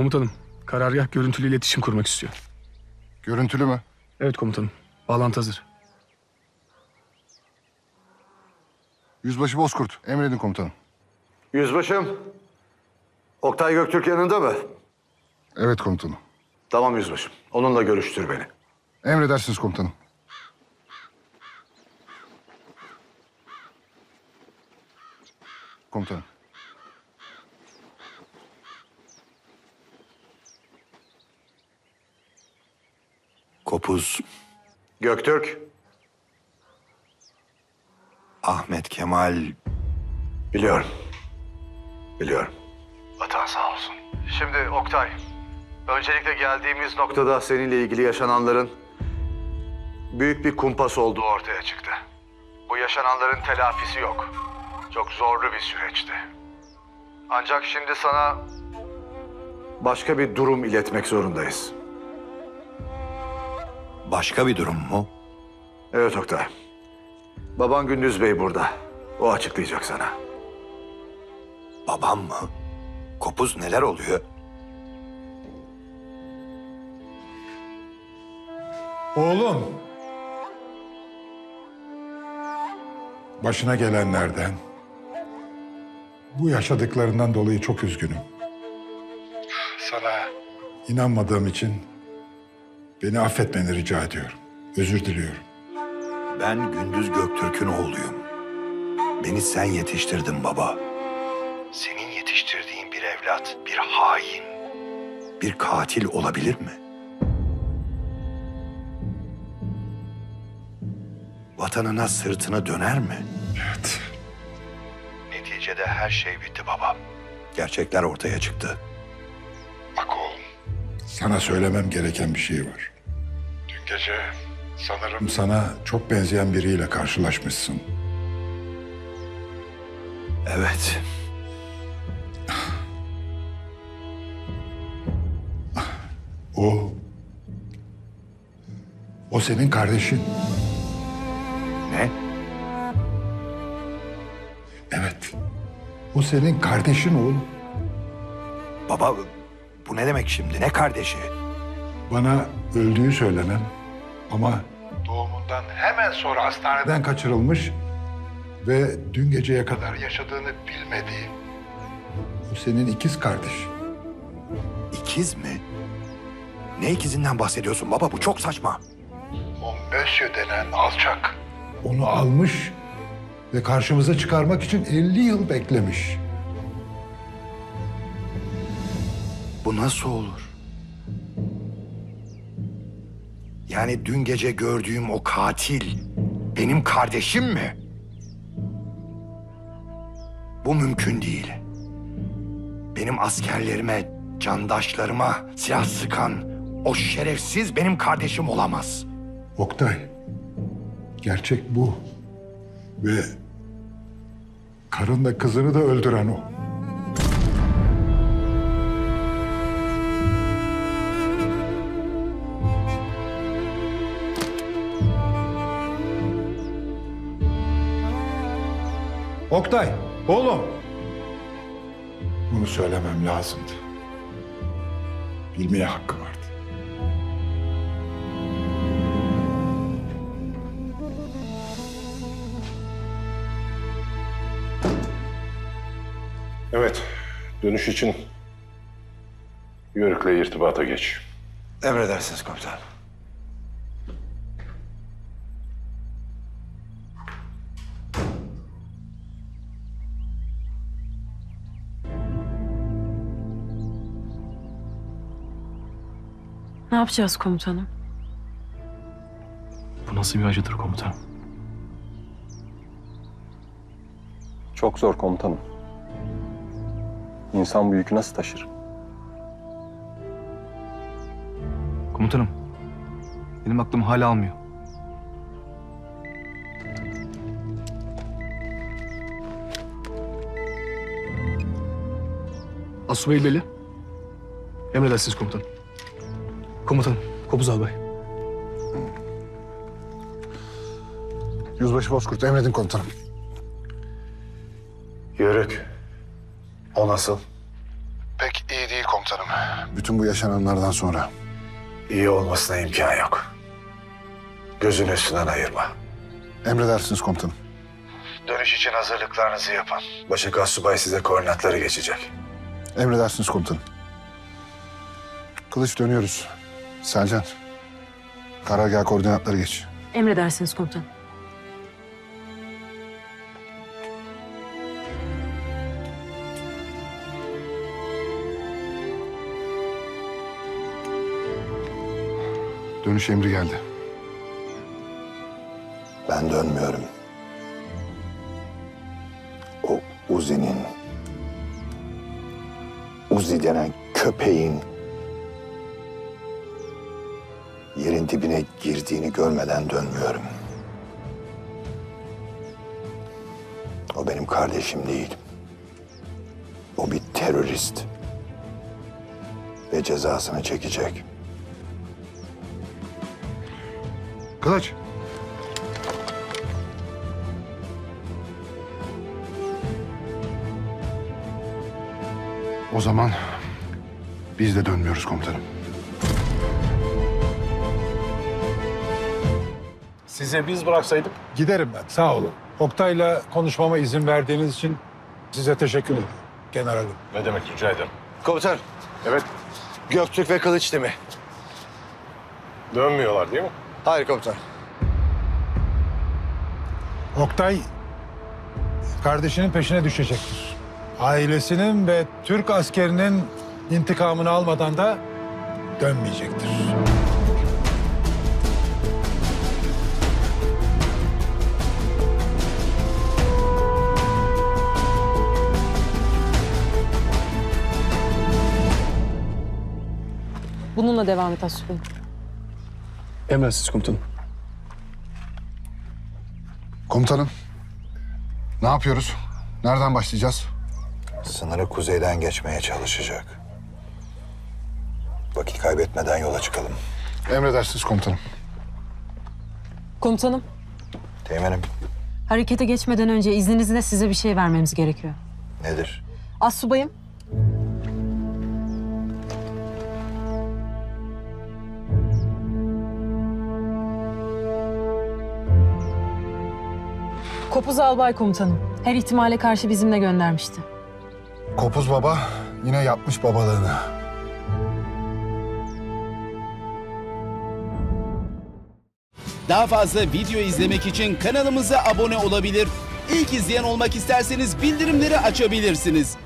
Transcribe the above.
Komutanım, karargah görüntülü iletişim kurmak istiyor. Görüntülü mü? Evet komutanım, bağlantı hazır. Yüzbaşı Bozkurt. Emredin komutanım. Yüzbaşım. Oktay Göktürk yanında mı? Evet komutanım. Tamam yüzbaşım. Onunla görüştür beni. Emredersiniz komutanım. Komutanım. Kopuz, Göktürk. Ahmet Kemal, Biliyorum. Biliyorum. Vatan sağ olsun. Şimdi Oktay. Öncelikle geldiğimiz noktada seninle ilgili yaşananların büyük bir kumpas olduğu ortaya çıktı. Bu yaşananların telafisi yok. Çok zorlu bir süreçti. Ancak şimdi sana başka bir durum iletmek zorundayız. Başka bir durum mu? Evet Oktay. Baban Gündüz Bey burada. O açıklayacak sana. Babam mı? Kopuz neler oluyor? Oğlum. Başına gelenlerden, bu yaşadıklarından dolayı çok üzgünüm. Sana inanmadığım için beni affetmeni rica ediyorum. Özür diliyorum. Ben Gündüz Göktürk'ün oğluyum. Beni sen yetiştirdin baba. Senin yetiştirdiğin bir evlat, bir hain, bir katil olabilir mi? Vatanına sırtını döner mi? Evet. Neticede her şey bitti baba. Gerçekler ortaya çıktı. Sana söylemem gereken bir şey var. Dün gece sanırım sana çok benzeyen biriyle karşılaşmışsın. Evet. O... O senin kardeşin. Ne? Evet. O senin kardeşin oğlum. Baba bu ne demek şimdi? Ne kardeşi? Bana öldüğü söylenen ama doğumundan hemen sonra hastaneden kaçırılmış ve dün geceye kadar yaşadığını bilmediği o senin ikiz kardeş. İkiz mi? Ne ikizinden bahsediyorsun baba? Bu çok saçma. O Mösyö denen alçak. Onu almış ve karşımıza çıkarmak için 50 yıl beklemiş. Bu nasıl olur? Yani dün gece gördüğüm o katil benim kardeşim mi? Bu mümkün değil. Benim askerlerime, candaşlarıma silah sıkan o şerefsiz benim kardeşim olamaz. Oktay, gerçek bu. Ve karınla kızını da öldüren o. Oktay, oğlum. Bunu söylemem lazımdı. Bilmeye hakkı vardı. Evet, dönüş için Yörük'le irtibata geç. Emredersiniz komutanım. Ne yapacağız komutanım? Bu nasıl bir acıdır komutanım? Çok zor komutanım. İnsan bu yükü nasıl taşır? Komutanım, benim aklım hala almıyor. Asubay belli. Emredersiniz komutanım. Komutanım, Kopuz Albay. Yüzbaşı Bozkurt. Emredin komutanım. Yörük. O nasıl? Pek iyi değil komutanım. Bütün bu yaşananlardan sonra. İyi olmasına imkan yok. Gözünü üstünden ayırma. Emredersiniz komutanım. Dönüş için hazırlıklarınızı yapın. Başak Assubay size koordinatları geçecek. Emredersiniz komutanım. Kılıç dönüyoruz. Selcan. Karargah koordinatları geç. Emredersiniz komutanım. Dönüş emri geldi. Ben dönmüyorum. O Uzi'nin, Uzi denen köpeğin yerin dibine girdiğini görmeden dönmüyorum. O benim kardeşim değil. O bir terörist. Ve cezasını çekecek. Kılıç. O zaman biz de dönmüyoruz komutanım. Size biz bıraksaydık Giderim ben sağ olun. Oktay'la konuşmama izin verdiğiniz için size teşekkür ederim generalim. ne demek rica ederim. Komutan, Evet Göktürk ve Kılıç değil mi? dönmüyorlar değil mi? Hayır komutan. Oktay kardeşinin peşine düşecektir. Ailesinin ve Türk askerinin intikamını almadan da dönmeyecektir. Bununla devam et Asubayım. Emredersiniz komutanım. Komutanım. Ne yapıyoruz? Nereden başlayacağız? Sınırı kuzeyden geçmeye çalışacak. Vakit kaybetmeden yola çıkalım. Emredersiniz komutanım. Komutanım, Teğmenim harekete geçmeden önce izninizle size bir şey vermemiz gerekiyor. nedir? Asubayım. Kopuz Albay Komutanım. Her ihtimale karşı bizimle göndermişti. Kopuz baba yine yapmış babalığını. Daha fazla video izlemek için kanalımıza abone olabilir. İlk izleyen olmak isterseniz bildirimleri açabilirsiniz.